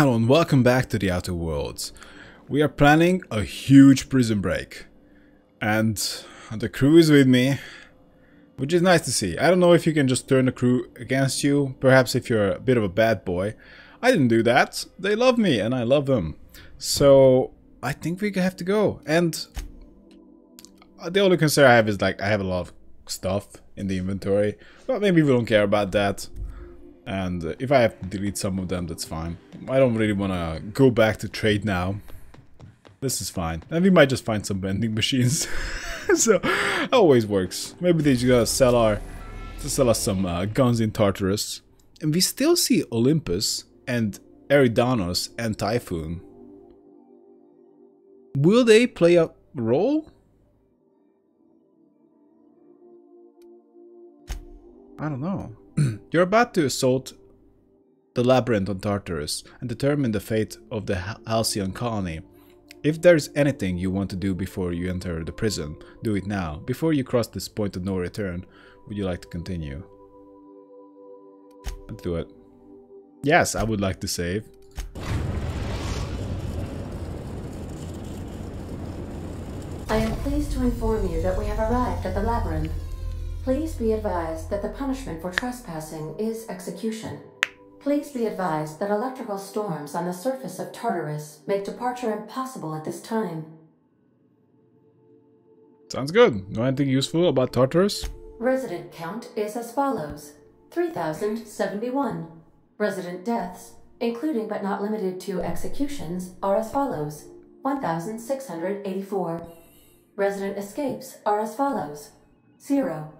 Hello and welcome back to the Outer Worlds. We are planning a huge prison break. And the crew is with me, which is nice to see. I don't know if you can just turn the crew against you, perhaps if you're a bit of a bad boy. I didn't do that. They love me and I love them. So I think we have to go. And uh, the only concern I have is like I have a lot of stuff in the inventory. But maybe we don't care about that. And uh, if I have to delete some of them, that's fine. I don't really want to go back to trade now. This is fine. And we might just find some vending machines. so, always works. Maybe they just gotta sell our... To sell us some uh, guns in Tartarus. And we still see Olympus and Eridanos and Typhon. Will they play a role? I don't know. You're about to assault the labyrinth on Tartarus and determine the fate of the Halcyon colony. If there's anything you want to do before you enter the prison, do it now. Before you cross this point of no return, would you like to continue? Let's do it. Yes, I would like to save. I am pleased to inform you that we have arrived at the labyrinth. Please be advised that the punishment for trespassing is execution. Please be advised that electrical storms on the surface of Tartarus make departure impossible at this time. Sounds good. Know anything useful about Tartarus? Resident count is as follows 3,071. Resident deaths, including but not limited to executions, are as follows 1,684. Resident escapes are as follows 0.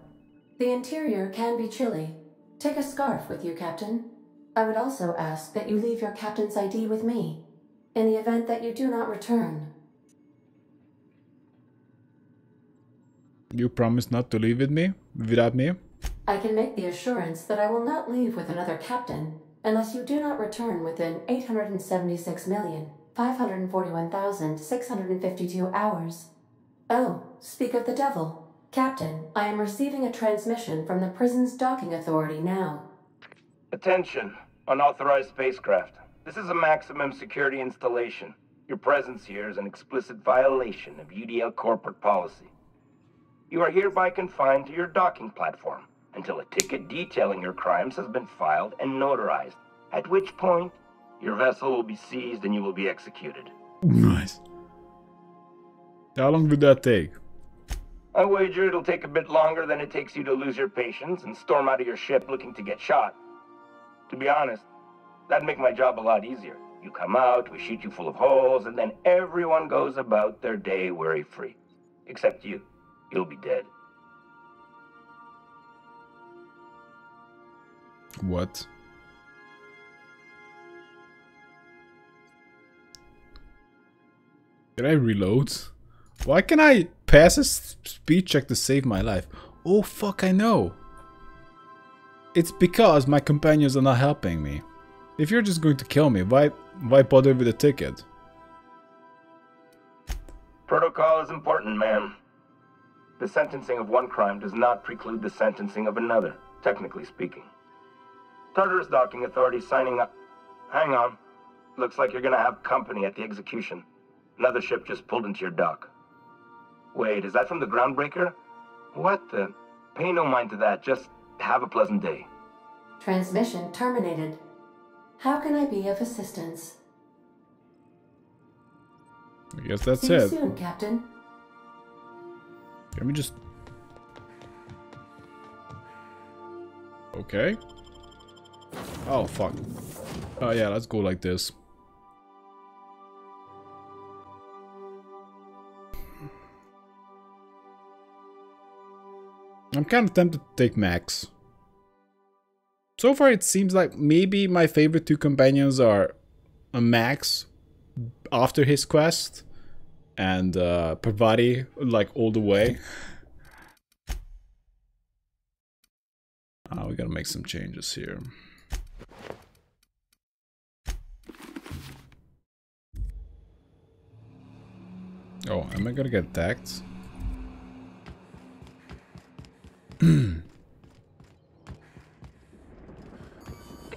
The interior can be chilly. Take a scarf with you, Captain. I would also ask that you leave your captain's ID with me, in the event that you do not return. You promise not to leave with me? Without me? I can make the assurance that I will not leave with another captain unless you do not return within 876,541,652 hours. Oh, speak of the devil. Captain, I am receiving a transmission from the prison's docking authority now. Attention, unauthorized spacecraft. This is a maximum security installation. Your presence here is an explicit violation of UDL corporate policy. You are hereby confined to your docking platform until a ticket detailing your crimes has been filed and notarized, at which point your vessel will be seized and you will be executed. Nice. How long did that take? I wager it'll take a bit longer than it takes you to lose your patience and storm out of your ship looking to get shot. To be honest, that'd make my job a lot easier. You come out, we shoot you full of holes, and then everyone goes about their day worry-free. Except you. You'll be dead. What? Did I reload? Why can I pass a speed check to save my life? Oh fuck, I know. It's because my companions are not helping me. If you're just going to kill me, why why bother with a ticket? Protocol is important, ma'am. The sentencing of one crime does not preclude the sentencing of another, technically speaking. Tartarus Docking Authority signing up. Hang on. Looks like you're gonna have company at the execution. Another ship just pulled into your dock. Wait, is that from the Groundbreaker? What the? Pay no mind to that, just have a pleasant day. Transmission terminated. How can I be of assistance? I guess that's See you it. soon, Captain. Let me just... Okay. Oh, fuck. Oh, yeah, let's go like this. I'm kind of tempted to take Max. So far it seems like maybe my favorite two companions are a Max after his quest and uh, Parvati like all the way. Uh, we gotta make some changes here. Oh, am I gonna get attacked? The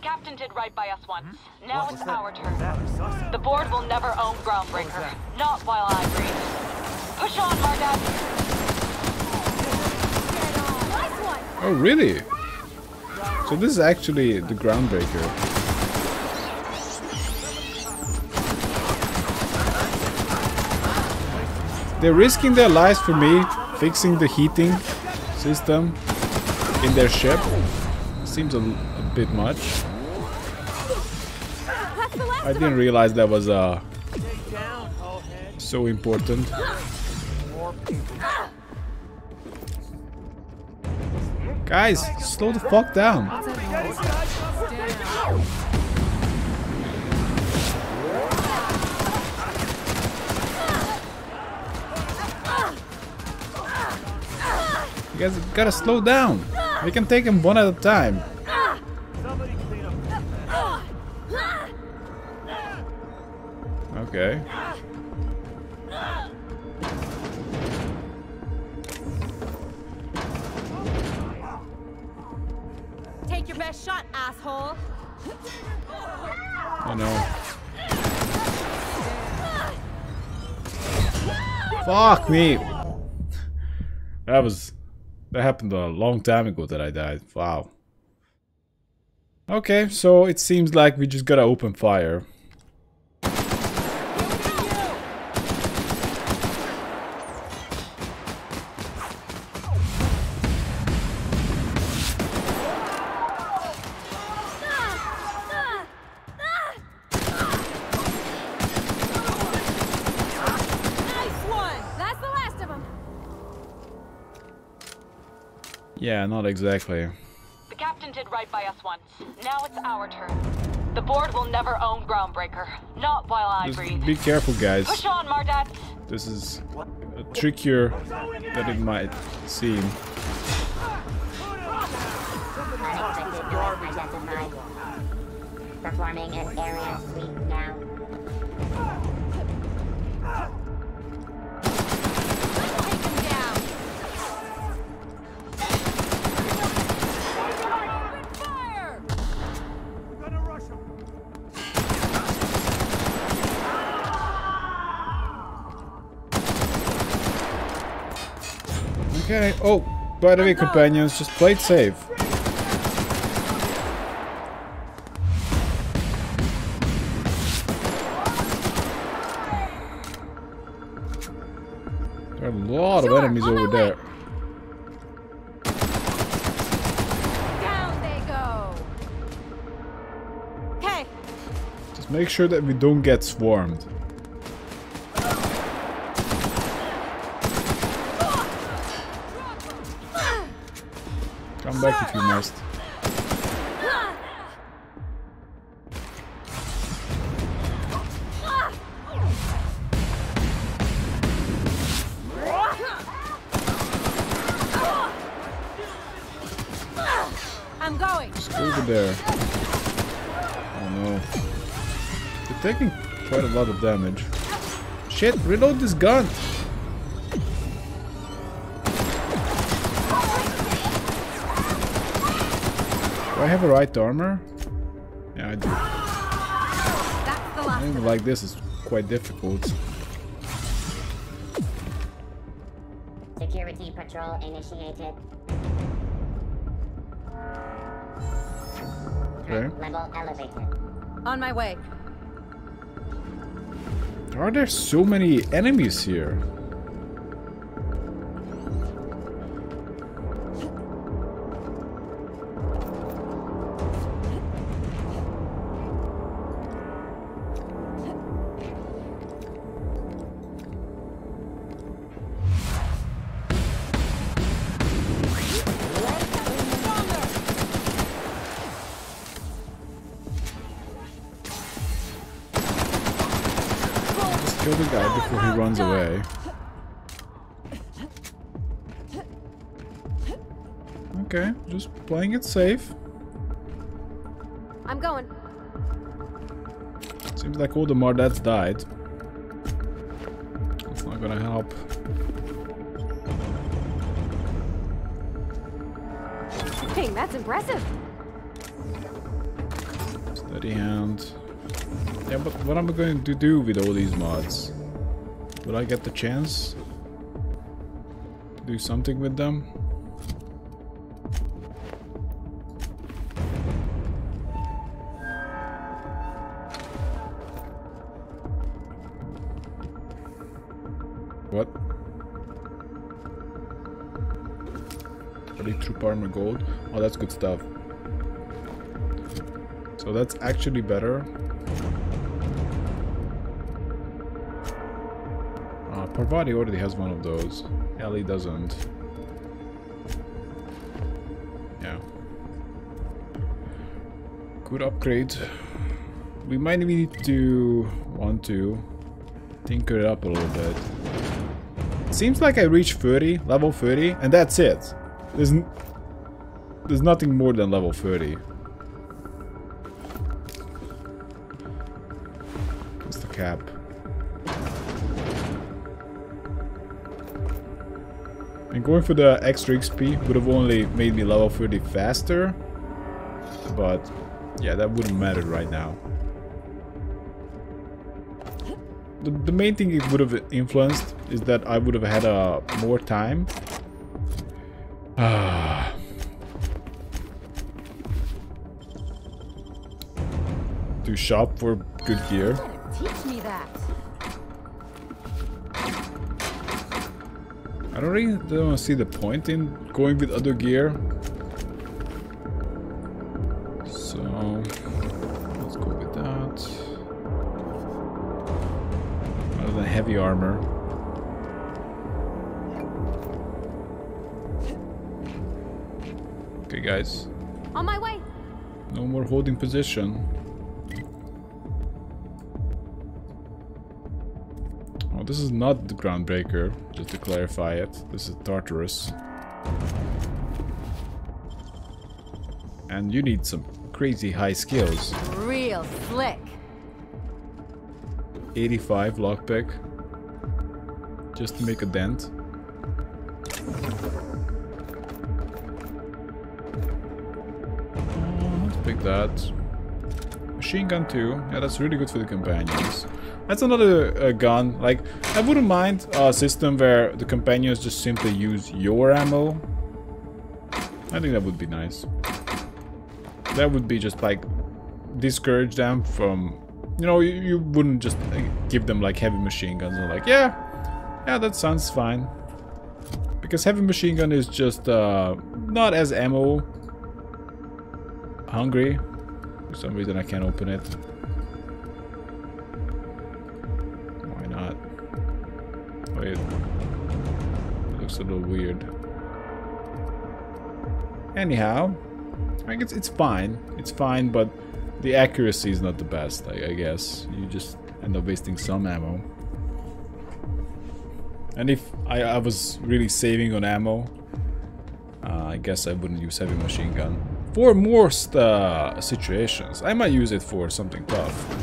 captain did right by us once. Now it's our turn. The board will never own Groundbreaker. Not while I breathe. Push on, Mardet. Oh, really? So this is actually the groundbreaker. They're risking their lives for me, fixing the heating system in their ship. Seems a, a bit much. I didn't realize that was uh, so important. Guys, slow the fuck down. You guys gotta slow down. We can take them one at a time. Okay. Take your best shot, asshole. Oh no. Fuck me. That was... That happened a long time ago that I died. Wow. Okay, so it seems like we just gotta open fire. Yeah, not exactly. The captain did right by us once. Now it's our turn. The board will never own Groundbreaker. Not while I Just breathe. be careful, guys. Push on, Mardet. This is trickier than it might seem. Unexpected threat identified. Performing an area sweep now. Okay. Oh, by the way, companions, just play it safe. There are a lot of enemies over there. Down they go. Okay. Just make sure that we don't get swarmed. Come back if you must. I'm going. Over there. Oh no. They're taking quite a lot of damage. Shit, reload this gun! I have a right armor? Yeah, I do. That's the last. Even like this is quite difficult. Security patrol initiated. Okay. Level elevated. On my way. Are there so many enemies here? Playing it safe. I'm going. Seems like all the Mardets died. That's not gonna help. Dang, that's impressive. Steady hand. Yeah, but what am I going to do with all these mods? Will I get the chance to do something with them? Gold. Oh, that's good stuff. So that's actually better. Uh, Parvati already has one of those. Ellie doesn't. Yeah. Good upgrade. We might need to want to tinker it up a little bit. Seems like I reached 30, level 30, and that's it. There's, there's nothing more than level 30. What's the cap? And going for the extra XP would have only made me level 30 faster. But yeah, that wouldn't matter right now. The, the main thing it would have influenced is that I would have had uh, more time. Ah. To shop for good gear. Teach me that. I don't really don't see the point in going with other gear. So let's go with that. Other than heavy armor. Okay guys, On my way. no more holding position. This is not the Groundbreaker, just to clarify it. This is Tartarus. And you need some crazy high skills. Real slick. 85 lockpick. Just to make a dent. Machine gun too. Yeah, that's really good for the companions. That's another uh, gun. Like, I wouldn't mind a system where the companions just simply use your ammo. I think that would be nice. That would be just like discourage them from you know, you, you wouldn't just uh, give them like heavy machine guns and like, yeah, yeah, that sounds fine. Because heavy machine gun is just uh, not as ammo hungry. For some reason I can't open it. Why not? Wait. It looks a little weird. Anyhow, I guess it's, fine. It's fine, but the accuracy is not the best, I, I guess. You just end up wasting some ammo. And if I, I was really saving on ammo, uh, I guess I wouldn't use heavy machine gun. For most uh, situations, I might use it for something tough.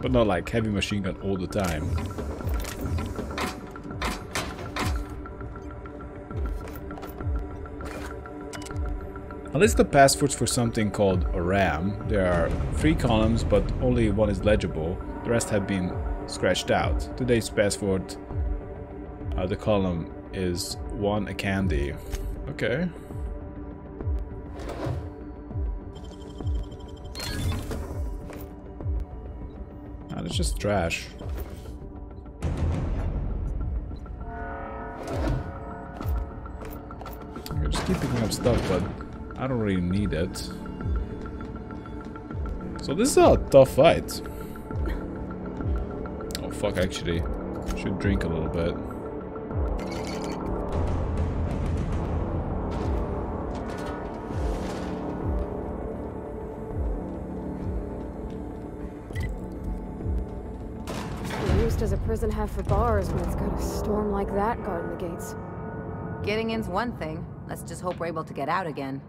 But not like heavy machine gun all the time. List the passwords for something called RAM. There are three columns, but only one is legible. The rest have been scratched out. Today's password, uh, the column is one a candy. Okay. That's just trash. I just keep picking up stuff, but I don't really need it. So this is a tough fight. Oh fuck, actually. Should drink a little bit. Have for bars when it's got a storm like that guarding the gates? Getting in's one thing. Let's just hope we're able to get out again.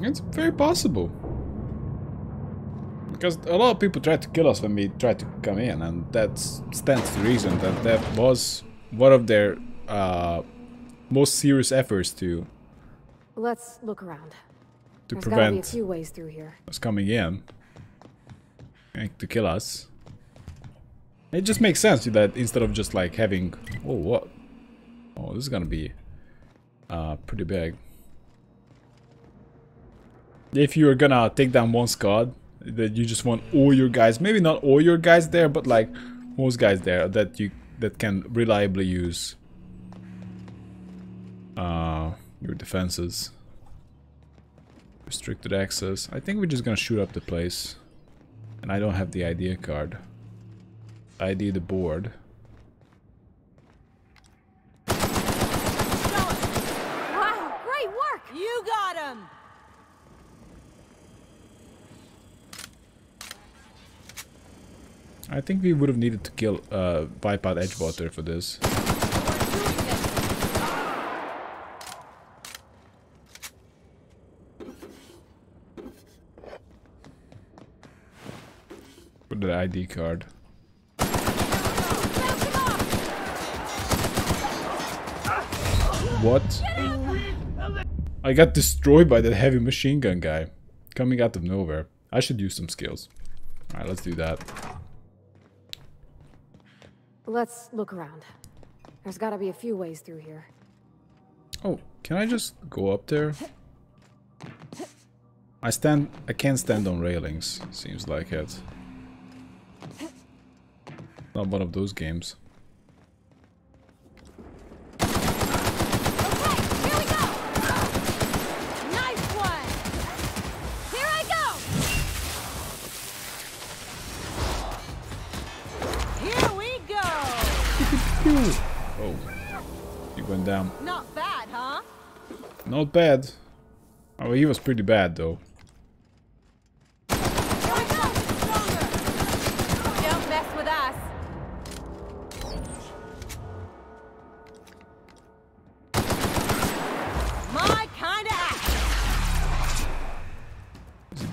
It's very possible. Because a lot of people tried to kill us when we tried to come in, and that stands to reason that that was one of their uh, most serious efforts to Let's look around. to There's gotta be a prevent few ways through here. us coming in to kill us. It just makes sense that instead of just like having oh what oh this is gonna be uh pretty big. If you're gonna take down one squad, that you just want all your guys, maybe not all your guys there, but like most guys there that you that can reliably use uh your defenses. Restricted access. I think we're just gonna shoot up the place. And I don't have the idea card. ID the board. Wow, great work! You got him! I think we would have needed to kill uh out Edgewater for this. With the ID card. What? I got destroyed by that heavy machine gun guy. Coming out of nowhere. I should use some skills. Alright, let's do that. Let's look around. There's gotta be a few ways through here. Oh, can I just go up there? I stand I can't stand on railings, seems like it. Not one of those games. Here we go! Nice one! Here I go! Here we go! Oh. He went down. Not bad, huh? Not bad. Oh, he was pretty bad though.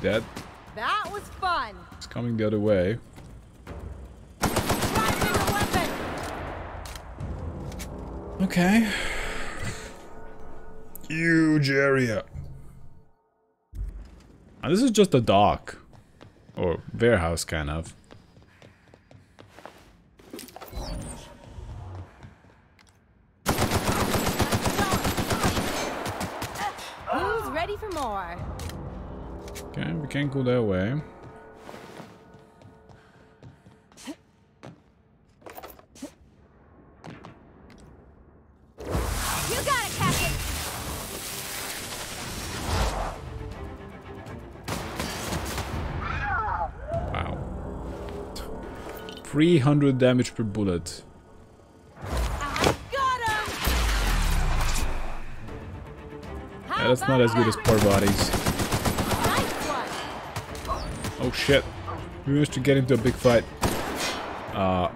Dead? That was fun! He's coming the other way. Rising the weapon! Okay. Huge area. And this is just a dock. Or warehouse, kind of. Who's ready for more? Okay, we can't go that way. You got it, Captain! Wow. 300 damage per bullet. I got him! Yeah, that's not as good as poor bodies. Oh shit. We managed to get into a big fight. Uh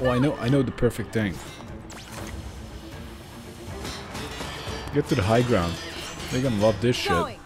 Oh I know I know the perfect thing. Get to the high ground. They're gonna love this shit.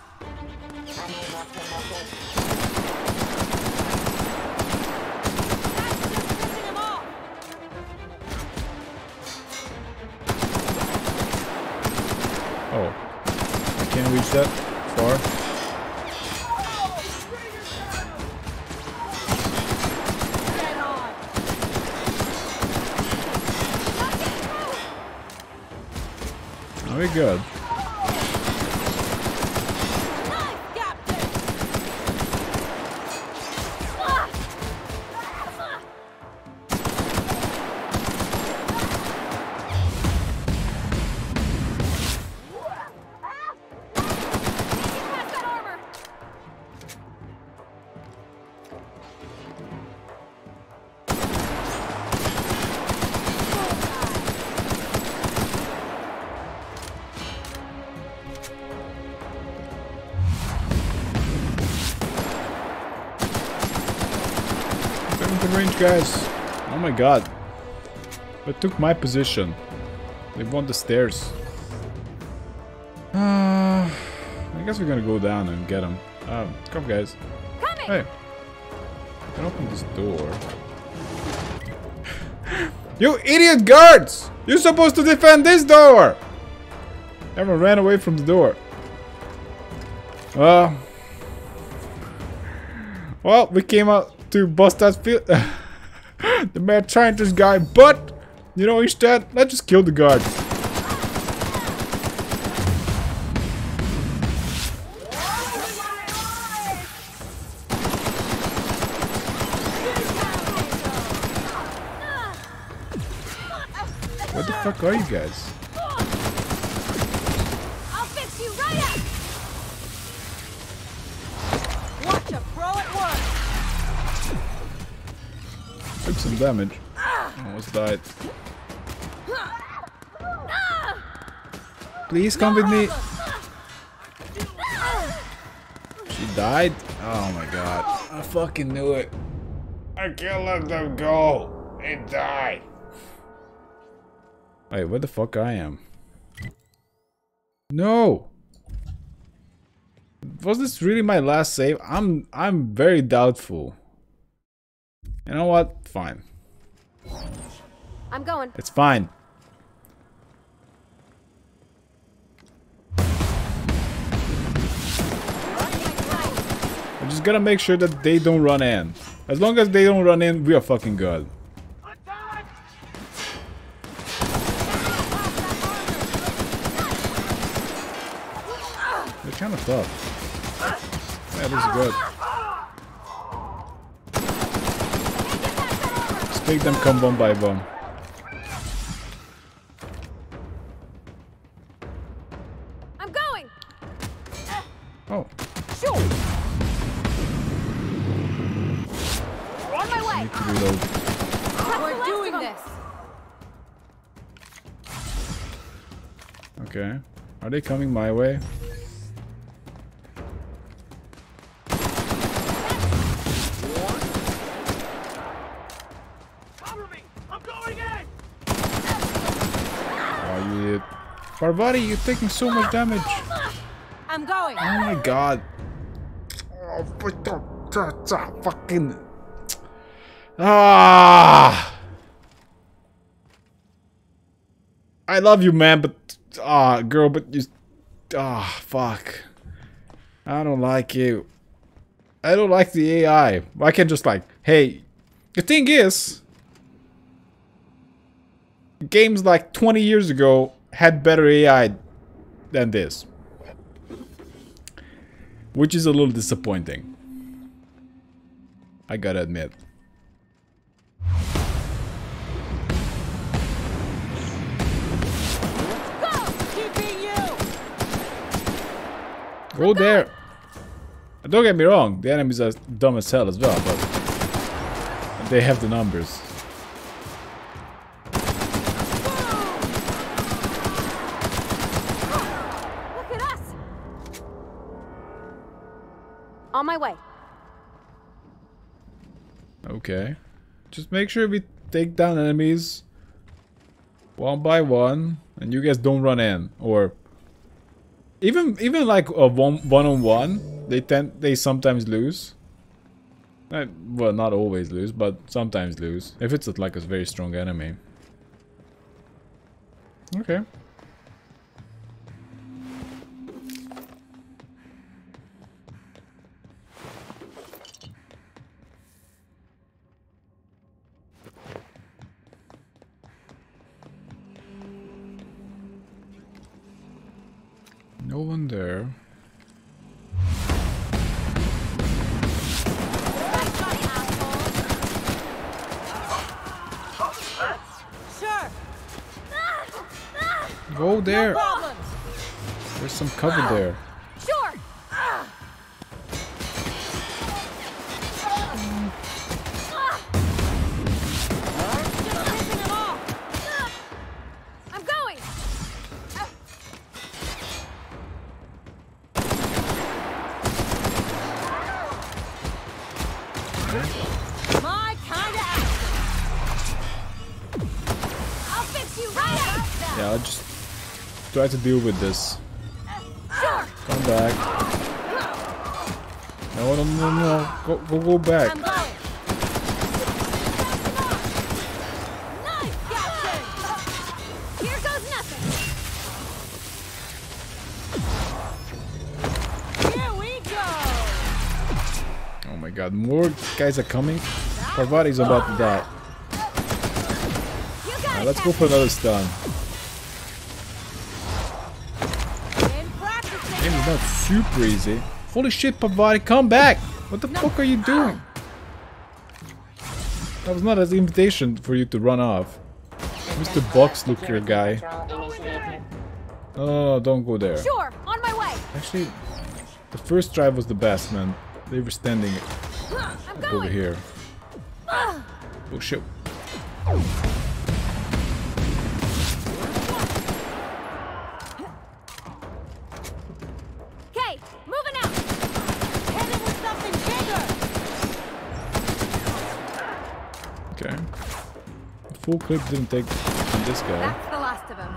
Guys. Oh my god. They took my position. They want the stairs. Uh, I guess we're gonna go down and get them. Um, come guys. Coming! Hey. I can open this door. you idiot guards! You're supposed to defend this door! Everyone ran away from the door. Uh, well, we came out to bust that field. mad scientist guy, but you know instead, let's just kill the guard. What the fuck are you guys? Damage. Oh, Almost died. Please come with me. She died? Oh my god. I fucking knew it. I can't let them go. They die. Wait, where the fuck I am? No! Was this really my last save? I'm I'm very doubtful. You know what? Fine. I'm going. It's fine. I just gonna make sure that they don't run in. As long as they don't run in, we are fucking good. They're kind of tough. Yeah, this is good. Make them come one by one. I'm going! Oh, Sure! On my way! need to reload. We're doing this! Okay. Are they coming my way? Parvati, you're taking so much damage. I'm going! Oh my god. Oh, fucking... Ah! I love you, man, but... Ah, girl, but you... Ah, fuck. I don't like you. I don't like the AI. I can just like, hey... The thing is... Games like 20 years ago had better AI than this. Which is a little disappointing. I gotta admit. Go there! Don't get me wrong, the enemies are dumb as hell as well, but they have the numbers. On my way. Okay. Just make sure we take down enemies one by one, and you guys don't run in, or even even like a one one on one, they tend they sometimes lose. Uh, well, not always lose, but sometimes lose if it's like a very strong enemy. Okay. No one there. Go there. There's some cover there. Try to deal with this. Come back. No, no, no, no. Go, go, go back. Oh Here we god, more guys are coming. Parvati's about to die. It, let's go for another stun. Practicing. Game is not super easy. Holy shit, Parvati, come back! What the fuck are you doing? That was not an invitation for you to run off. Mr. Box Looker guy. Oh, don't go there. Sure, on my way. Actually, the first drive was the best, man. They were standing over here. Oh shit. Okay, moving out. Headed with something bigger. Okay. The full clip didn't take on this guy. That's the last of him.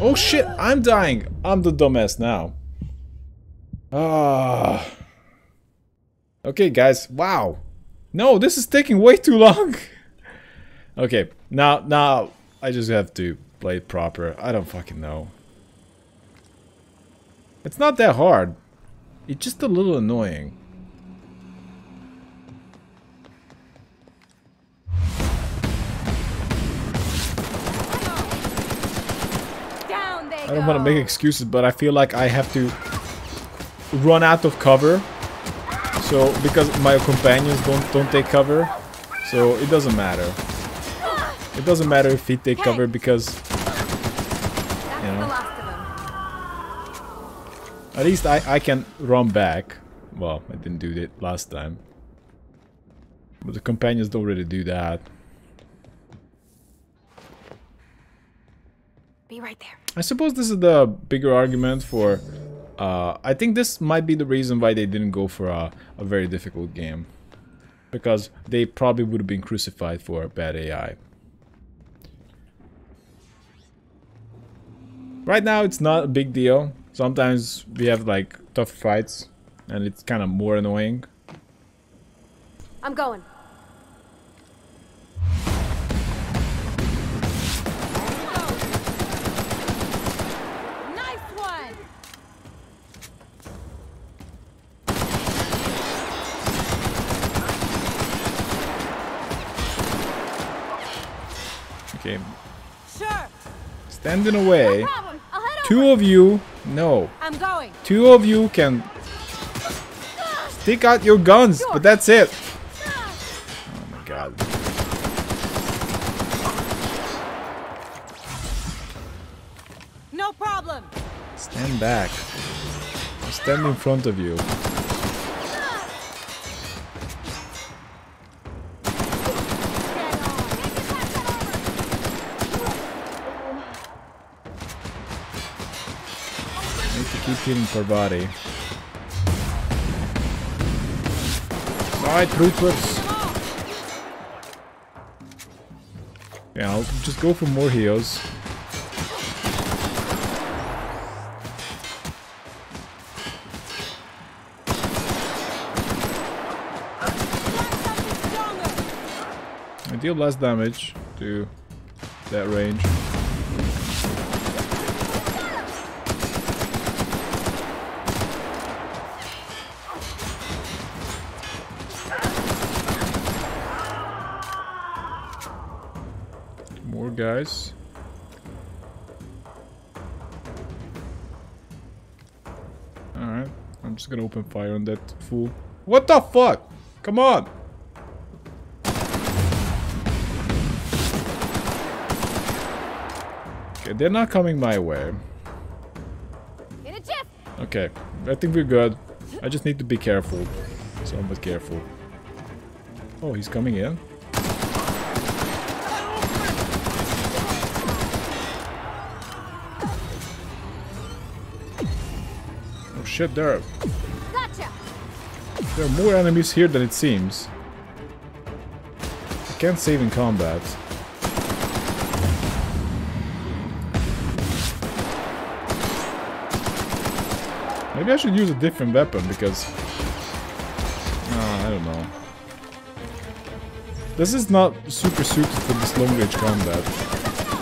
Oh shit, I'm dying. I'm the dumbass now. Ah. Okay, guys. Wow. No, this is taking way too long. okay, now now I just have to play it proper. I don't fucking know. It's not that hard. It's just a little annoying. I don't want to make excuses, but I feel like I have to run out of cover. So because my companions don't don't take cover, so it doesn't matter. It doesn't matter if he take cover because That's you know. the last of him. At least I I can run back. Well, I didn't do that last time, but the companions don't really do that. Be right there. I suppose this is the bigger argument for. Uh, I think this might be the reason why they didn't go for a, a very difficult game. Because they probably would have been crucified for a bad AI. Right now, it's not a big deal. Sometimes we have like tough fights, and it's kind of more annoying. I'm going. Nice one. Okay, Sure. standing away. Problem. I'll head over. Two of you, no, I'm going. two of you can stick out your guns, but that's it. Oh my god. No problem. Stand back. I stand in front of you. Keep hitting Parvati. Die, troopers! Yeah, I'll just go for more heals. I deal less damage to that range. Gonna open fire on that fool. What the fuck? Come on! Okay, they're not coming my way. In a jiff. Okay, I think we're good. I just need to be careful. Somewhat careful. Oh, he's coming in. Oh shit, there. There are more enemies here than it seems. I can't save in combat. Maybe I should use a different weapon because... No, I don't know. This is not super suited for this long range combat.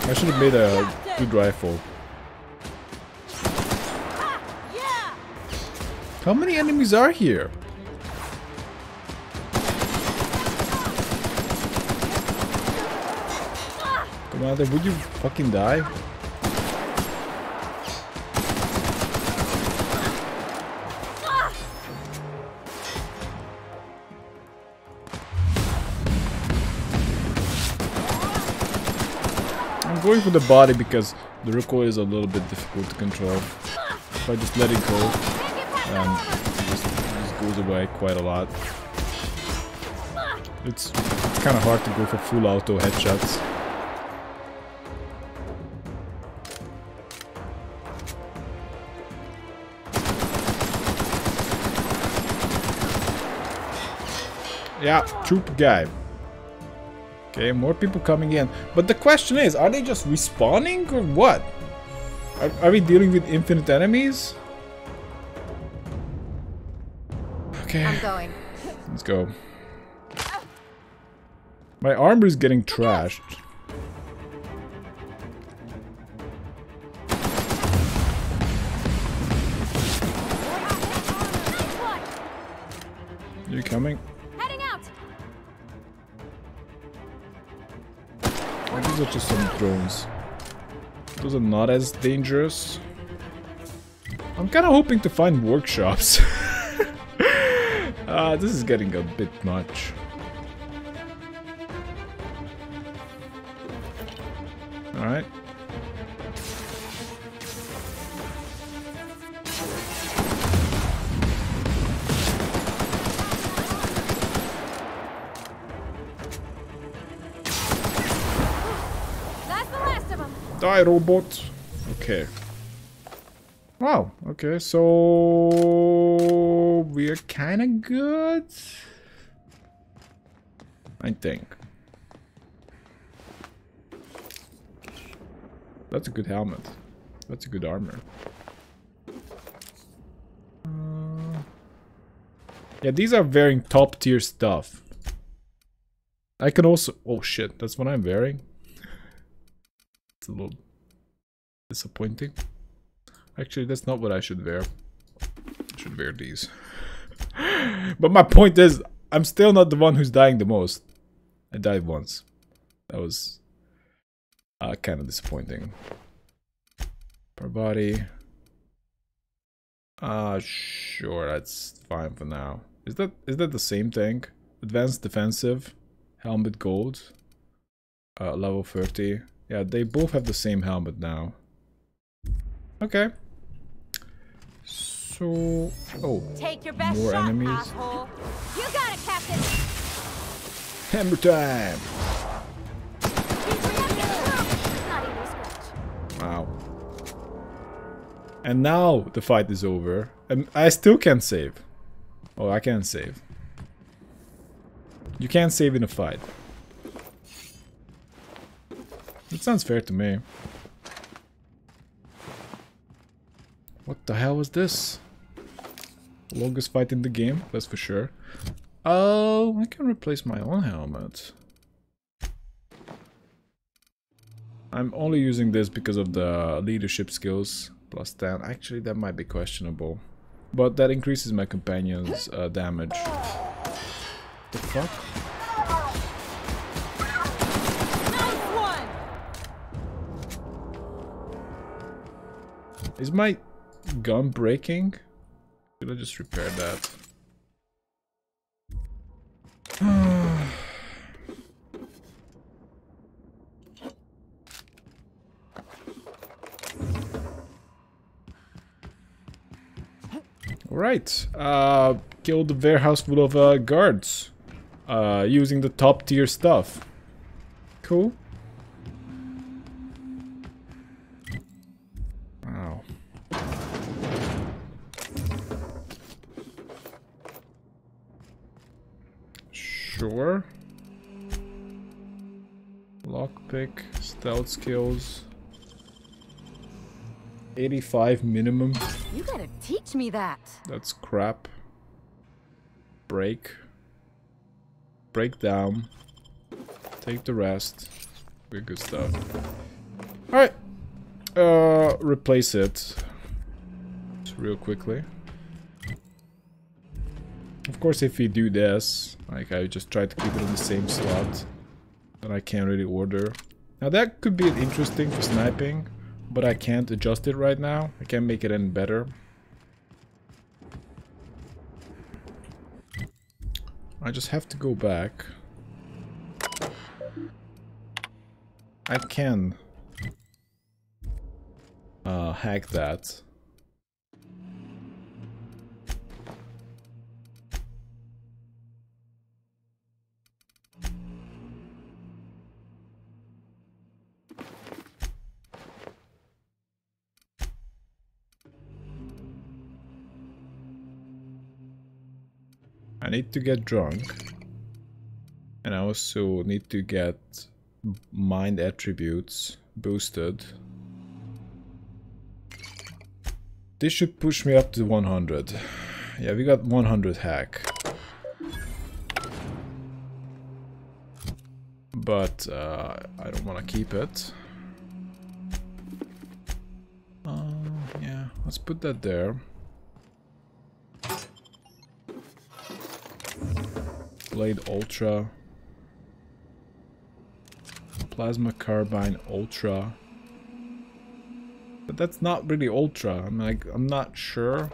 I should have made a good rifle. How many enemies are here? Commander, would you fucking die? I'm going for the body because the recoil is a little bit difficult to control. If I just let it go, um, it just, it just goes away quite a lot. It's, it's kind of hard to go for full auto headshots. Yeah, troop guy. Okay, more people coming in. But the question is, are they just respawning or what? Are, are we dealing with infinite enemies? Okay, I'm going. let's go. My armor is getting trashed. You coming? These are just some drones. Those are not as dangerous. I'm kind of hoping to find workshops. Ah, this is getting a bit much. Alright. Of robot. Okay. Wow. Okay, so we're kind of good. I think. That's a good helmet. That's a good armor. Uh, yeah, these are wearing top tier stuff. I can also. Oh shit, that's what I'm wearing. It's a little disappointing. Actually, that's not what I should wear. I should wear these. but my point is, I'm still not the one who's dying the most. I died once. That was uh, kind of disappointing. Per body. Uh, sure, that's fine for now. Is that is that the same thing? Advanced defensive, helmet gold, uh, level 30. Yeah, they both have the same helmet now. Okay. So, oh, Take your best More shot, enemies? asshole. You got it, Captain. hammer time! Not even a scratch. Wow. And now the fight is over. And I still can't save. Oh, I can't save. You can't save in a fight. That sounds fair to me. What the hell was this? Longest fight in the game, that's for sure. Oh, I can replace my own helmet. I'm only using this because of the leadership skills. Plus 10. Actually, that might be questionable. But that increases my companion's uh, damage. The fuck? Nice. Is my gun breaking? Should I just repair that? Alright, uh, killed the warehouse full of uh, guards. Uh, using the top tier stuff. Cool. Wow. Sure. Lockpick, stealth skills. 85 minimum. You gotta teach me that. That's crap. Break. Break down. Take the rest. Very good stuff. Alright. Uh, replace it. Just real quickly. Of course, if we do this, like I just try to keep it in the same slot, then I can't really order. Now that could be interesting for sniping, but I can't adjust it right now. I can't make it any better. I just have to go back. I can uh, hack that. I need to get drunk. And I also need to get mind attributes boosted. This should push me up to 100. Yeah, we got 100 hack. But uh, I don't want to keep it. Uh, yeah, let's put that there. Blade Ultra. Plasma Carbine Ultra. But that's not really Ultra. I'm like, I'm not sure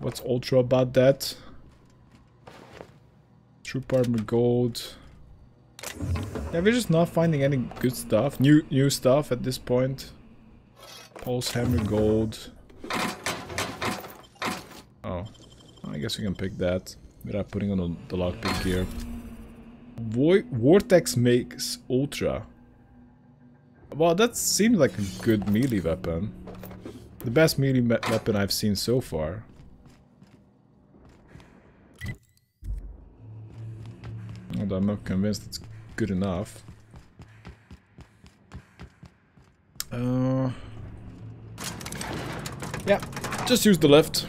what's Ultra about that. Troop Armor Gold. Yeah, we're just not finding any good stuff. New new stuff at this point. Pulse Hammer Gold. Oh. I guess we can pick that without putting on the lockpick here. Vo Vortex Mace Ultra. Well, that seems like a good melee weapon. The best melee weapon I've seen so far. Although I'm not convinced it's good enough. Uh, yeah, just use the lift.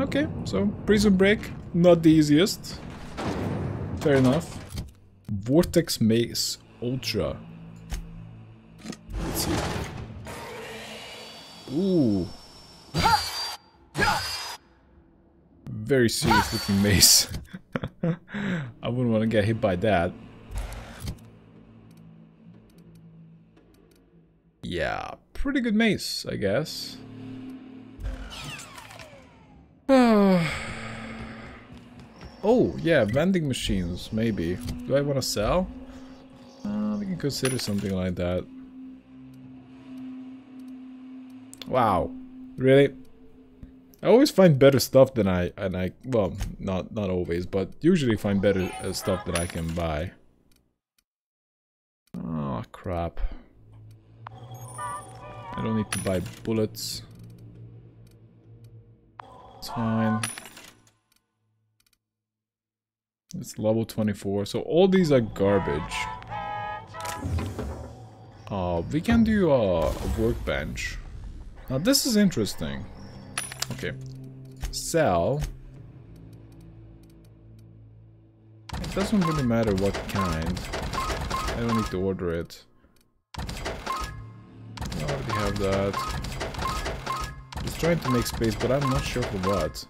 Okay, so Prison Break, not the easiest. Fair enough. Vortex Mace Ultra. Let's see. Ooh. Very serious looking mace. I wouldn't want to get hit by that. Yeah, pretty good mace, I guess. Oh, yeah, vending machines, maybe. Do I want to sell? Uh, we can consider something like that. Wow. Really? I always find better stuff than I, and I, well, not not always, but usually find better uh, stuff that I can buy. Oh, crap. I don't need to buy bullets. It's fine. It's level 24, so all these are garbage. Uh, we can do a, a workbench. Now this is interesting. Okay. Sell. It doesn't really matter what kind. I don't need to order it. I already have that. Trying to make space, but I'm not sure for what.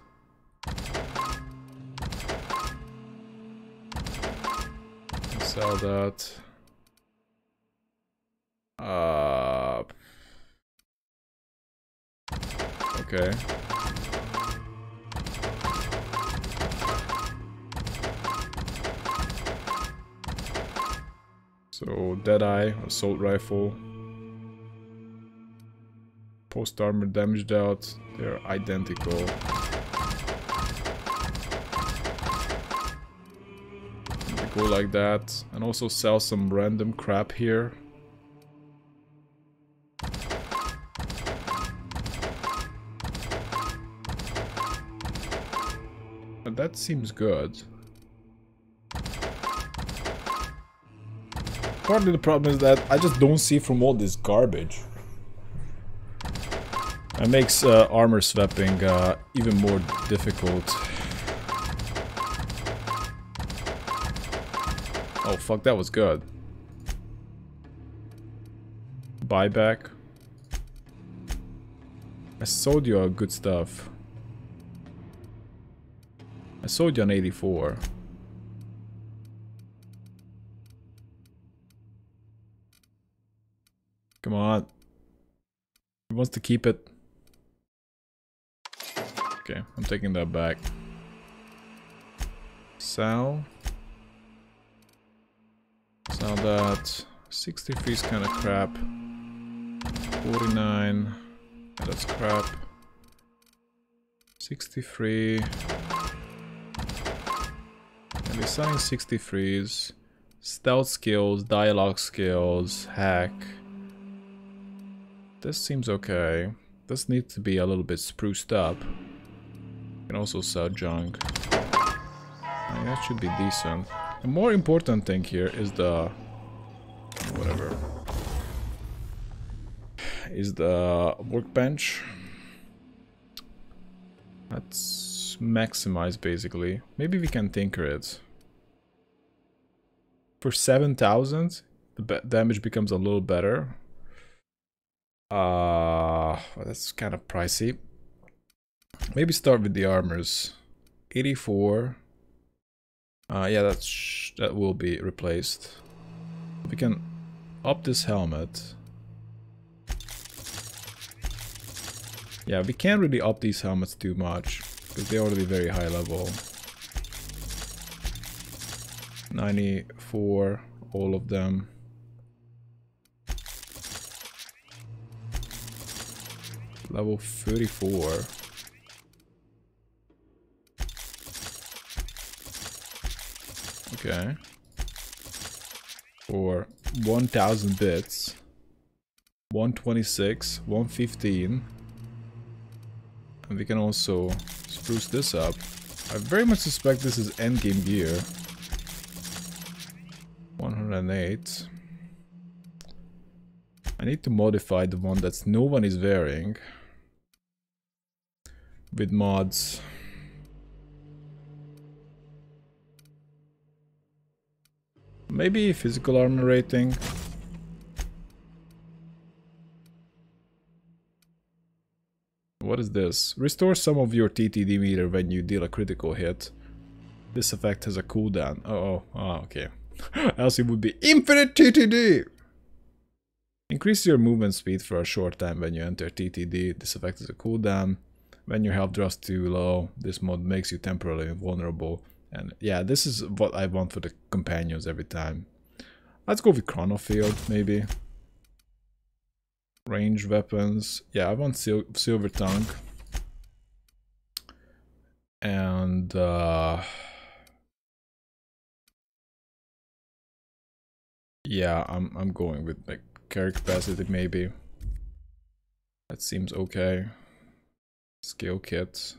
Sell that. Uh. Okay. So, Deadeye, Assault Rifle. Post armor damaged out, they're identical. They go like that. And also sell some random crap here. And that seems good. Partly the problem is that I just don't see from all this garbage. It makes uh, armor swapping uh, even more difficult. Oh fuck, that was good. Buyback. I sold you a good stuff. I sold you an 84. Come on. He wants to keep it. Okay, I'm taking that back. Sell. Sell that. 63 is kind of crap. 49. That's crap. 63. And we're selling 63s. Stealth skills, dialogue skills, hack. This seems okay. This needs to be a little bit spruced up. Can also sell junk. And that should be decent. The more important thing here is the... Whatever. Is the workbench. Let's maximize basically. Maybe we can tinker it. For 7000, the damage becomes a little better. Uh, that's kind of pricey. Maybe start with the armors. 84. Uh, yeah, that's that will be replaced. We can up this helmet. Yeah, we can't really up these helmets too much because they're already very high level. 94, all of them. Level 34. Okay. For 1000 bits. 126, 115. And we can also spruce this up. I very much suspect this is endgame gear. 108. I need to modify the one that no one is wearing with mods. Maybe physical armor rating. What is this? Restore some of your TTD meter when you deal a critical hit. This effect has a cooldown. Oh, oh, oh okay. Else it would be infinite TTD! Increase your movement speed for a short time when you enter TTD. This effect is a cooldown. When your health drops too low, this mod makes you temporarily vulnerable. And yeah, this is what I want for the companions every time. Let's go with Chronofield, maybe. Range weapons. Yeah, I want Sil Silver Tongue. And... Uh, yeah, I'm, I'm going with like carry capacity maybe. That seems okay. Skill kits.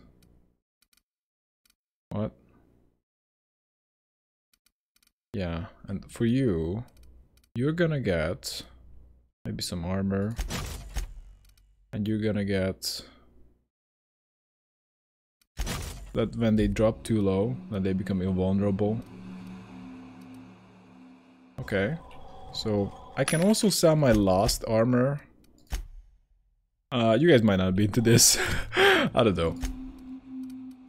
What? Yeah, and for you, you're gonna get maybe some armor. And you're gonna get that when they drop too low, that they become invulnerable. Okay, so I can also sell my lost armor uh, you guys might not be into this. I don't know.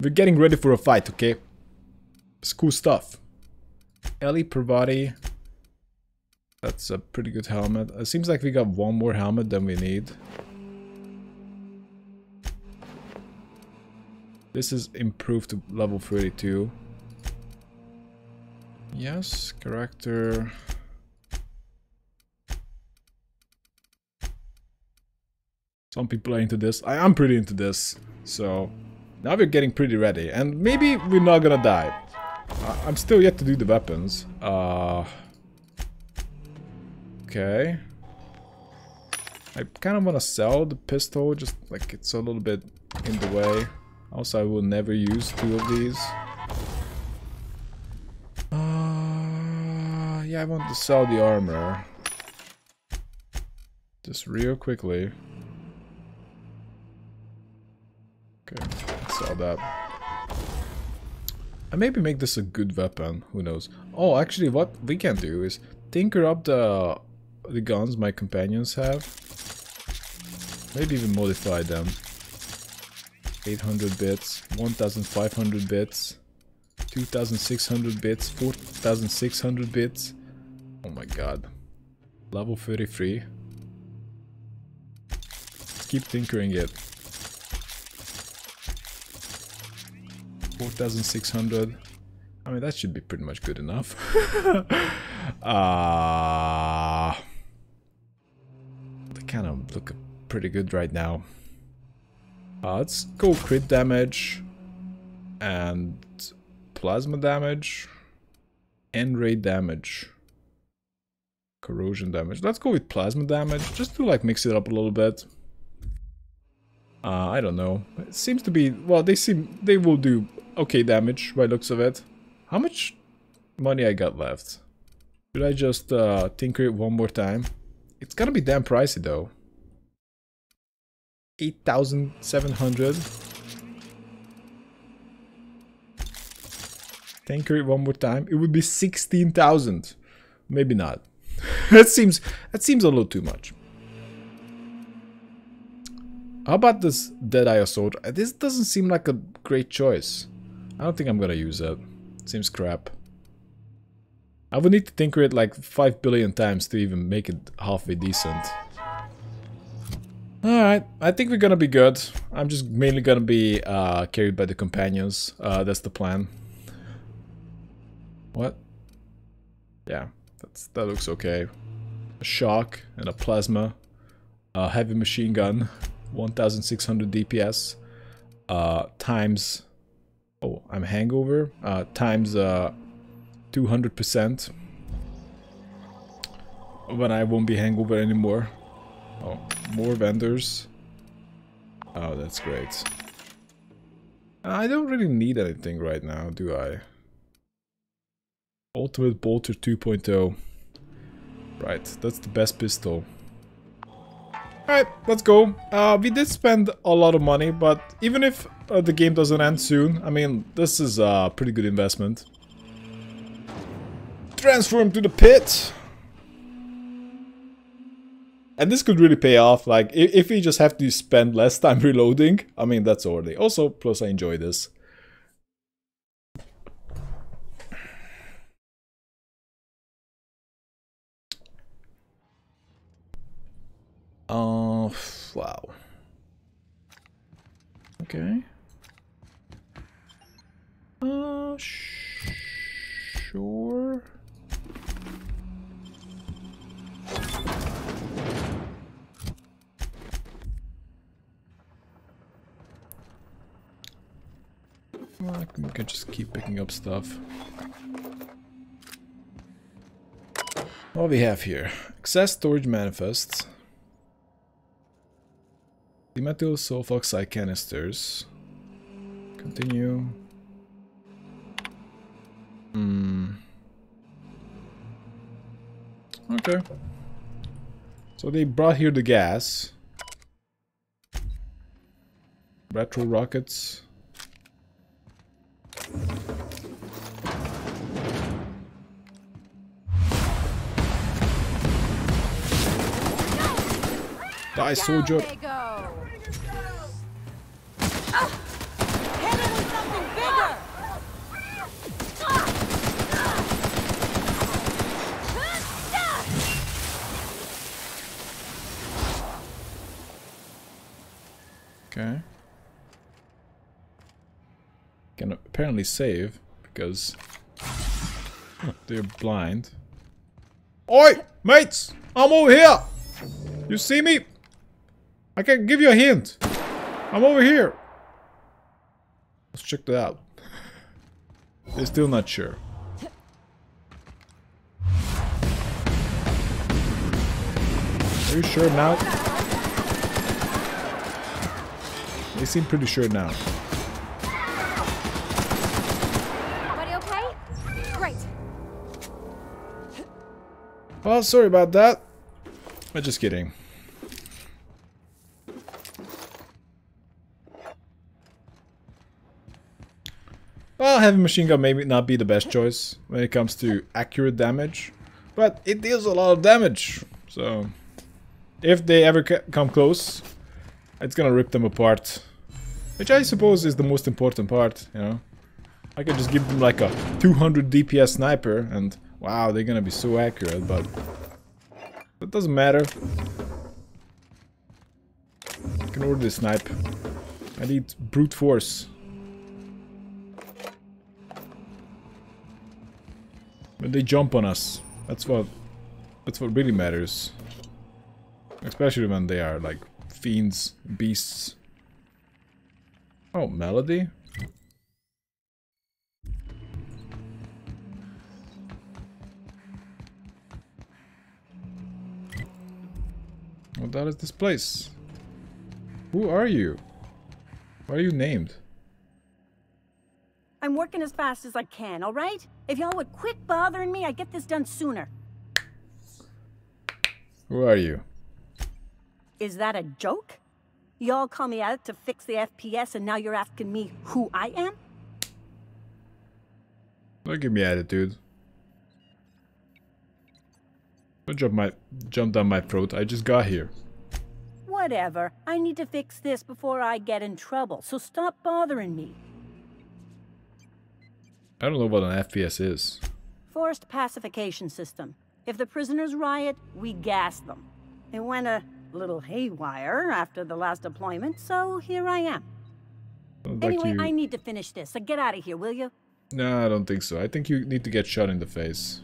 We're getting ready for a fight, okay? It's cool stuff. Ellie Parvati. That's a pretty good helmet. It seems like we got one more helmet than we need. This is improved to level 32. Yes, character... Some people are into this. I am pretty into this. So now we're getting pretty ready. And maybe we're not gonna die. I'm still yet to do the weapons. Uh, okay. I kind of want to sell the pistol, just like it's a little bit in the way. Also, I will never use two of these. Uh, yeah, I want to sell the armor. Just real quickly. Okay, sell that. And maybe make this a good weapon, who knows. Oh, actually what we can do is tinker up the the guns my companions have. Maybe even modify them. 800 bits, 1500 bits, 2600 bits, 4600 bits. Oh my god. Level 33. Let's keep tinkering it. 4600. I mean, that should be pretty much good enough. Uh, they kind of look pretty good right now. Uh, let's go crit damage and plasma damage and raid damage. Corrosion damage. Let's go with plasma damage just to like mix it up a little bit. Uh, I don't know. It seems to be well. They seem they will do okay damage by looks of it. How much money I got left? Should I just uh, tinker it one more time? It's gonna be damn pricey though. 8,700. Tinker it one more time. It would be 16,000. Maybe not. that seems that seems a little too much. How about this Deadeye Assault? This doesn't seem like a great choice. I don't think I'm gonna use it. Seems crap. I would need to tinker it like 5 billion times to even make it halfway decent. Alright, I think we're gonna be good. I'm just mainly gonna be uh, carried by the companions. Uh, that's the plan. What? Yeah, that's, that looks okay. A shock and a plasma. A heavy machine gun. 1600 DPS. Uh, times Oh, I'm hangover. Uh, times uh, 200%. When I won't be hangover anymore. Oh, more vendors. Oh, that's great. I don't really need anything right now, do I? Ultimate Bolter 2.0. Right, that's the best pistol. Alright, let's go. Uh, we did spend a lot of money, but even if uh, the game doesn't end soon, I mean, this is a pretty good investment. Transform to the pit! And this could really pay off, like, if, if we just have to spend less time reloading, I mean, that's already. Also, plus I enjoy this. Oh, uh, wow. Okay. Uh, sure. Well, we can just keep picking up stuff. What we have here? Access storage manifests. Dimethyl sulfoxide canisters. Continue. Hmm. Okay. So they brought here the gas. Retro rockets. Die, soldier! Okay. Can apparently save because they're blind. Oi, mates! I'm over here! You see me? I can give you a hint. I'm over here. Let's check that out. They're still not sure. Are you sure now? They seem pretty sure now. Everybody okay? Great. Oh, sorry about that. I'm just kidding. Well, heavy machine gun may not be the best choice when it comes to accurate damage, but it deals a lot of damage. So, if they ever come close, it's gonna rip them apart. Which I suppose is the most important part, you know. I could just give them like a 200 DPS sniper and wow, they're gonna be so accurate, but it doesn't matter. I can order the snipe. I need brute force. When they jump on us, that's what that's what really matters. Especially when they are like fiends, beasts. Oh, melody? What that is this place? Who are you? Why are you named? I'm working as fast as I can, alright? If y'all would quit bothering me, I'd get this done sooner. Who are you? Is that a joke? Y'all call me out to fix the FPS and now you're asking me who I am? Don't give me attitude. Don't jump my jump down my throat. I just got here. Whatever. I need to fix this before I get in trouble, so stop bothering me. I don't know what an FPS is. Forced pacification system. If the prisoners riot, we gas them. It went a little haywire after the last deployment, so here I am. Like Anyway, you- I need to finish this, so get out of here, will you? No, I don't think so. I think you need to get shot in the face.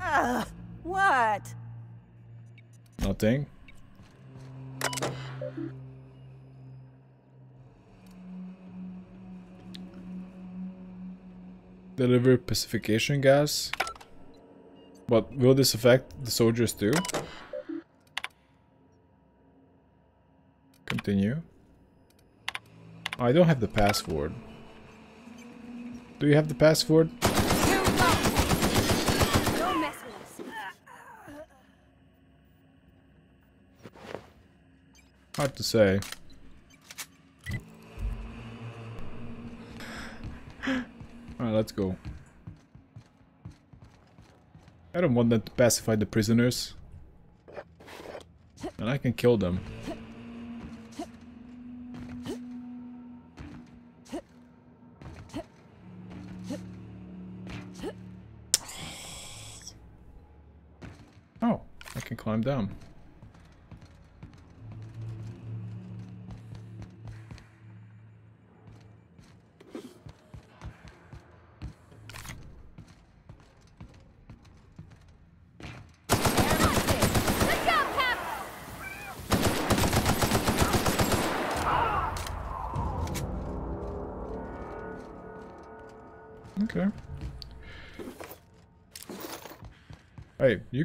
Ugh, what? Nothing. Deliver pacification gas. But will this affect the soldiers too? Continue. I don't have the password. Do you have the password? Hard to say. Alright, let's go. I don't want them to pacify the prisoners. And I can kill them. Oh, I can climb down.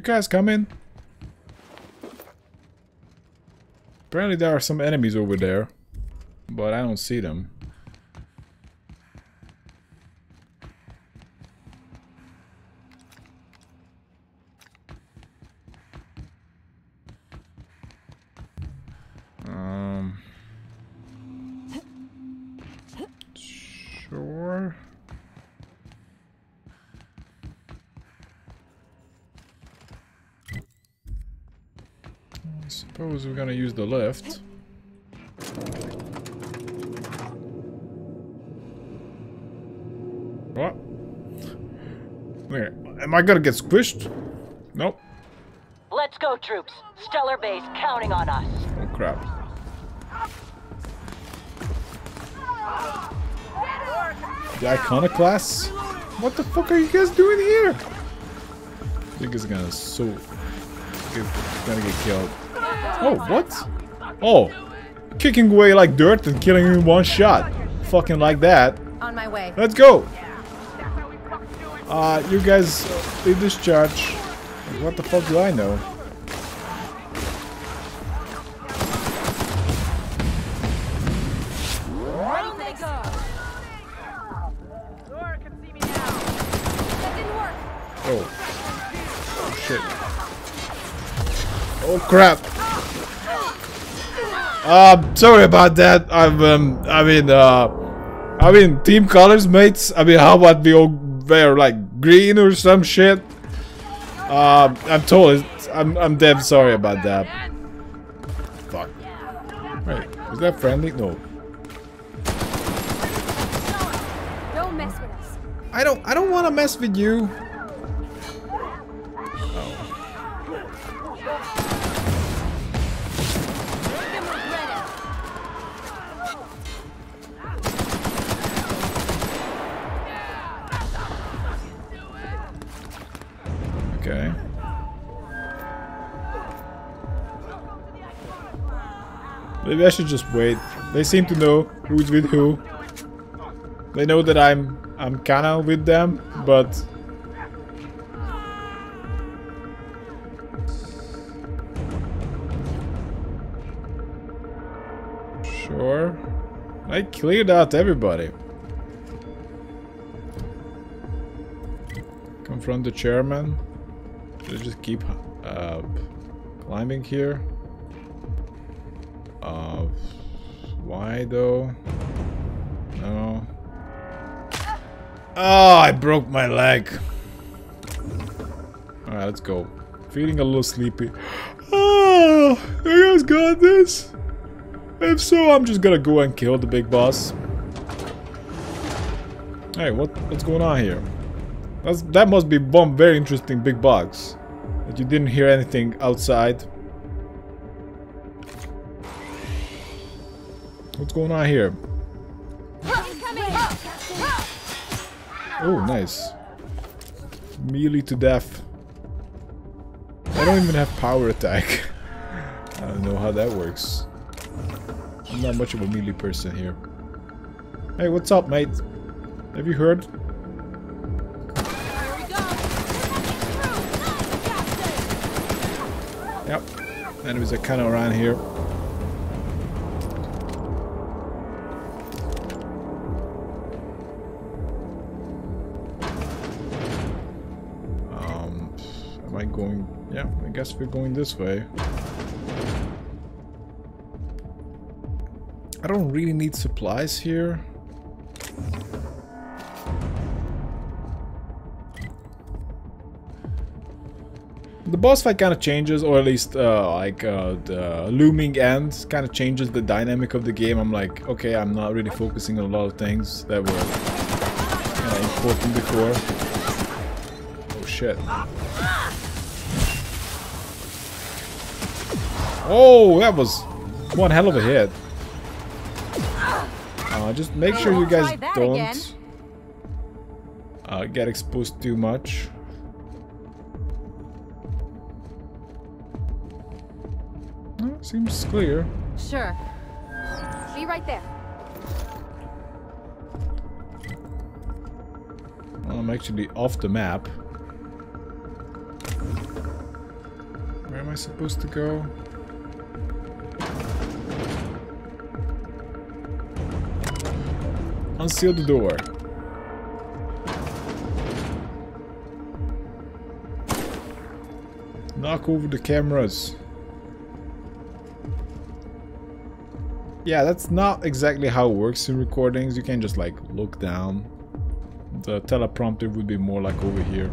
Guys come in? Apparently there are some enemies over there, but I don't see them. Um... Sure. I suppose we're gonna use the lift. What? Wait, am I gonna get squished? Nope. Let's go, troops. Stellar Bay's counting on us. Oh crap. The iconoclasts? What the fuck are you guys doing here? I think it's gonna so get, gonna get killed. Oh, what? Oh, kicking away like dirt and killing in one shot. Fucking like that. On my way. Let's go. Uh, you guys lead this charge. What the fuck do I know? Right they go. Laura can see me now. That didn't shit. Oh crap. Um, sorry about that. I'm, um, I mean, uh, I mean, team colors, mates. I mean, how about we all wear like green or some shit? Um, I'm totally, I'm, I'm damn sorry about that. Fuck. Wait, is that friendly? No. Don't mess with us. I don't. I don't want to mess with you. Maybe I should just wait. They seem to know who's with who. They know that I'm I'm kinda with them, but Sure. I cleared out everybody. Confront the chairman. Should I just keep uh, climbing here? Uh, why though? No. Oh, I broke my leg. Alright, let's go. Feeling a little sleepy. Oh, you guys got this? If so, I'm just gonna go and kill the big boss. Hey, what what's going on here? That's, that must be one very interesting big box. That you didn't hear anything outside. What's going on here? Oh, nice. Melee to death. I don't even have power attack. I don't know how that works. I'm not much of a melee person here. Hey, what's up, mate? Have you heard? Yep. Enemies are kind of around here. Guess we're going this way. I don't really need supplies here. The boss fight kind of changes, or at least uh, like uh, the looming end kind of changes the dynamic of the game. I'm like, okay, I'm not really focusing on a lot of things that were important before. Oh shit. Oh, that was one hell of a hit. Uh, just make sure you guys don't uh, get exposed too much. Uh, seems clear. Sure. Be right there. Well, I'm actually off the map. Where am I supposed to go? Unseal the door. Knock over the cameras. Yeah, that's not exactly how it works in recordings. You can just like look down. The teleprompter would be more like over here.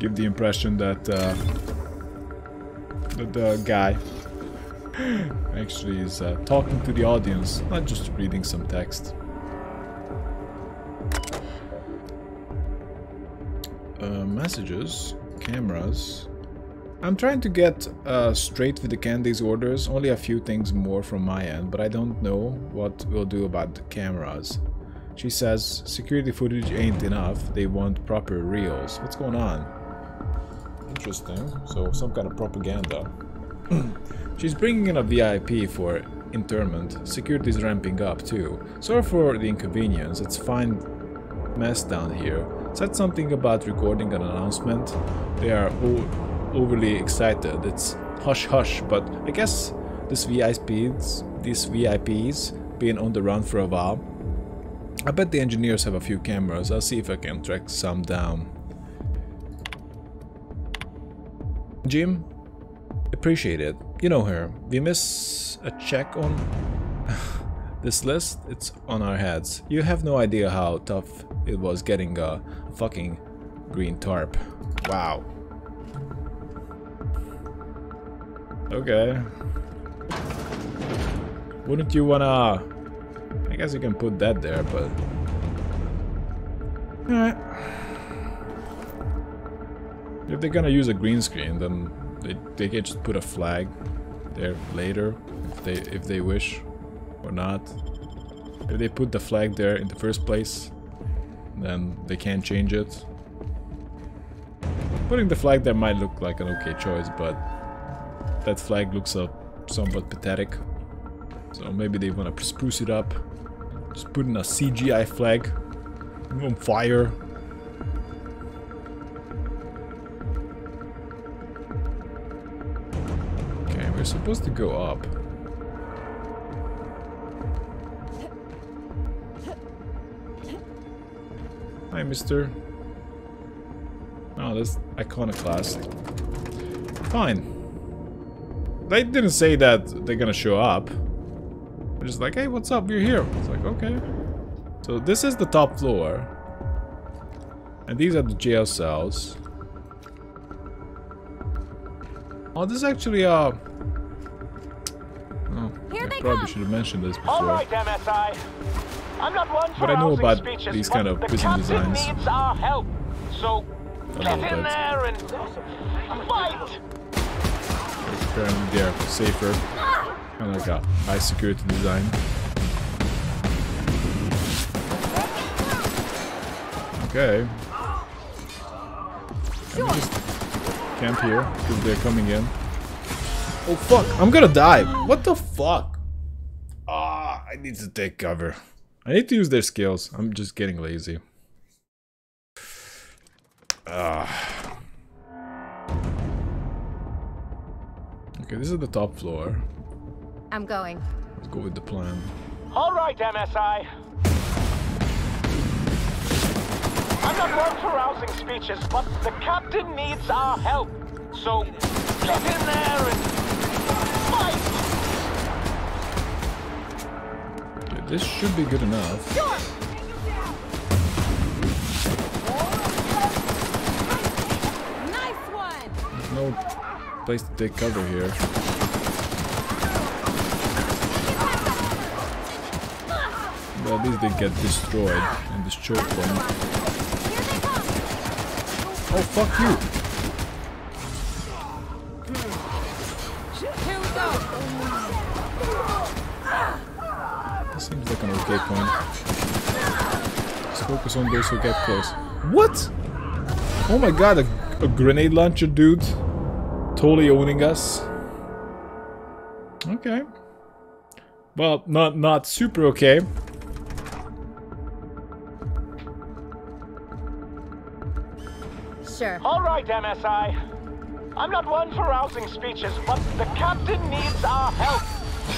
Give the impression that uh, the, guy actually is uh, talking to the audience, not just reading some text. Uh, messages, cameras. I'm trying to get uh, straight with the Candy's orders, only a few things more from my end, but I don't know what we'll do about the cameras. She says security footage ain't enough, they want proper reels. What's going on? Interesting, so some kind of propaganda. She's bringing in a VIP for interment. Security's ramping up too. Sorry for the inconvenience, it's fine mess down here. Said something about recording an announcement. They are overly excited. It's hush hush, but I guess This VIPs, these VIPs being on the run for a while. I bet the engineers have a few cameras. I'll see if I can track some down. Jim, appreciate it. You know her. We miss a check on this list. It's on our heads. You have no idea how tough it was getting a fucking green tarp. Wow. Okay. Wouldn't you wanna... I guess you can put that there, but... Alright. If they're gonna use a green screen, then they, they can just put a flag there later, if they, if they wish, or not. If they put the flag there in the first place, then they can't change it. Putting the flag there might look like an okay choice, but that flag looks uh, somewhat pathetic. So maybe they want to spruce it up. Just put in a CGI flag on fire. We're supposed to go up. Hi, mister. Oh, that's iconoclast. Fine. They didn't say that they're gonna show up. They're just like, hey, what's up? You're here. It's like, okay. So this is the top floor. And these are the jail cells. Oh, this is actually, uh... probably should have mentioned this before. All right, MSI. I'm not one for But I know about speeches, these kind of prison designs. needs our help. So get in there and fight. Apparently they're safer. Kind of like a high security design. Okay. Can we just camp here because they're coming in? Oh fuck! I'm gonna die! What the fuck? I need to take cover. I need to use their skills. I'm just getting lazy. Ah. Okay, this is the top floor. I'm going. Let's go with the plan. All right, MSI. I'm not one for rousing speeches, but the captain needs our help. So get in there and fight. This should be good enough. There's no place to take cover here. Well, at least they get destroyed in this choke point. Oh, fuck you! Seems like an okay point. Let's focus on those who get close. What? Oh my god, a, a grenade launcher dude. Totally owning us. Okay. Well, not not super okay. Sure. All right, MSI. I'm not one for rousing speeches, but the captain needs our help.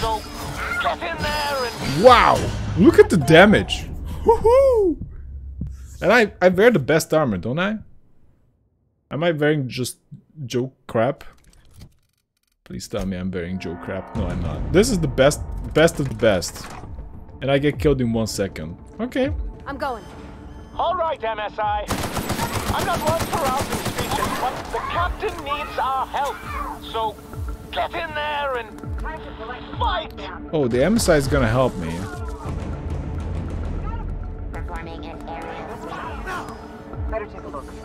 So get in there and Wow! Look at the damage! Woohoo! And I, I wear the best armor, don't I? Am I wearing just joke crap? Please tell me I'm wearing joke crap. No, I'm not. This is the best, best of the best. And I get killed in one second. Okay. I'm going. All right, MSI. I'm not one for rousing speeches, but the captain needs our help. So get in there and fight. Oh, the MSI is gonna help me. Performing an area sweep. Better take a look. Here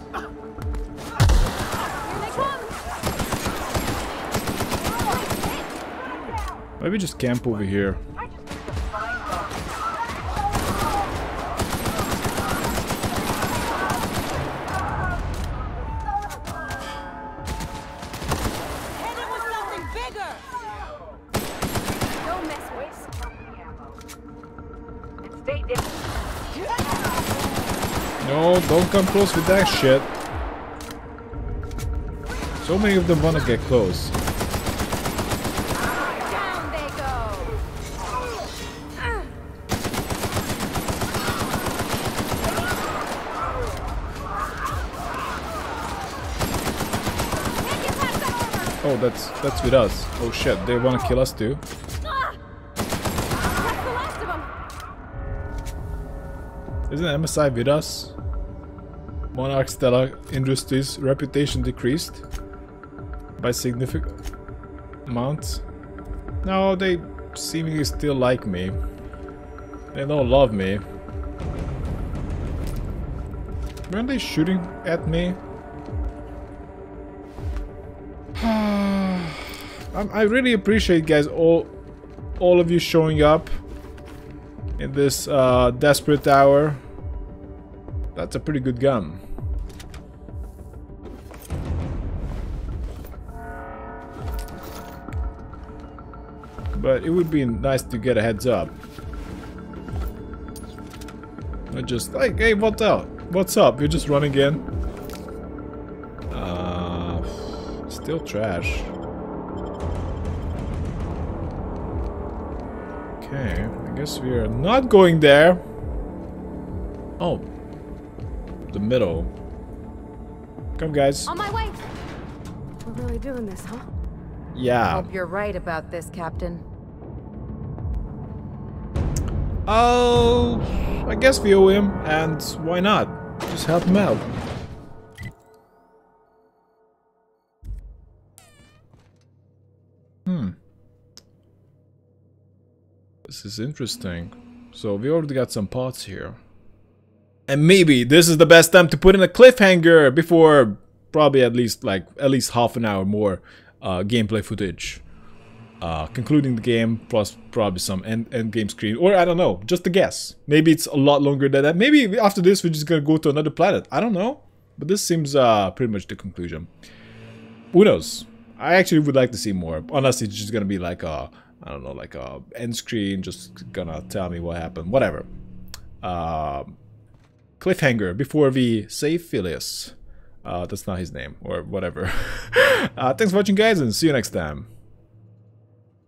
they come! Maybe just camp over here. Don't come close with that shit. So many of them wanna get close. Oh, that's that's with us. Oh shit, they wanna kill us too. Isn't MSI with us? Monarch Stellar Industries' reputation decreased by significant amounts. No, they seemingly still like me. They don't love me. Weren't they shooting at me? I really appreciate guys all all of you showing up in this uh, desperate hour. That's a pretty good gun. But it would be nice to get a heads up. Not just like, hey, what's up? What's up? You're just running in. Uh, still trash. Okay, I guess we are not going there. Oh, the middle. Come, guys. On my way. We're really doing this, huh? Yeah. I Hope you're right about this, Captain. Oh, I guess owe him, and why not? Just help him out. Hmm. This is interesting. So we already got some parts here. And maybe this is the best time to put in a cliffhanger before probably at least like at least half an hour more uh, gameplay footage. Uh, concluding the game plus probably some end, end game screen. Or I don't know just a guess. Maybe it's a lot longer than that. Maybe after this we're just gonna go to another planet. I don't know. But this seems uh, pretty much the conclusion. Who knows? I actually would like to see more. Unless it's just gonna be like a I don't know like a end screen just gonna tell me what happened. Whatever. Uh, cliffhanger before we save Phileas. Uh, that's not his name or whatever. Uh, thanks for watching guys and see you next time